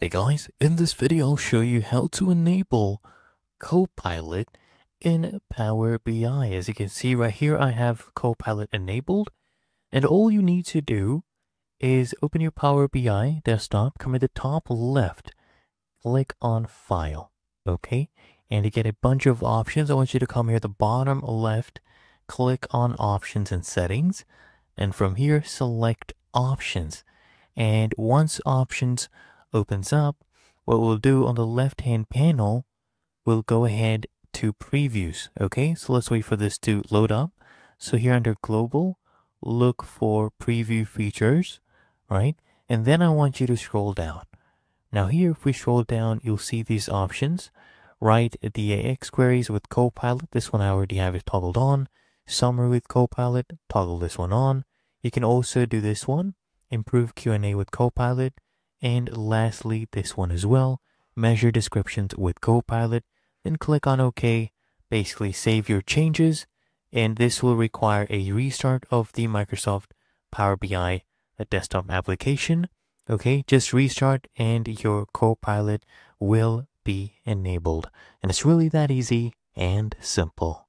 Hey guys, in this video I'll show you how to enable Copilot in Power BI. As you can see right here, I have Copilot enabled. And all you need to do is open your Power BI desktop, come to the top left, click on File, okay? And you get a bunch of options. I want you to come here at the bottom left, click on Options and Settings. And from here, select Options. And once Options opens up, what we'll do on the left hand panel, we'll go ahead to previews. Okay, so let's wait for this to load up. So here under global, look for preview features, right? And then I want you to scroll down. Now here, if we scroll down, you'll see these options. Write DAX queries with Copilot. This one I already have it toggled on. Summary with Copilot. Toggle this one on. You can also do this one. Improve Q&A with Copilot. And lastly, this one as well, measure descriptions with Copilot, then click on OK, basically save your changes, and this will require a restart of the Microsoft Power BI desktop application. Okay, just restart and your Copilot will be enabled. And it's really that easy and simple.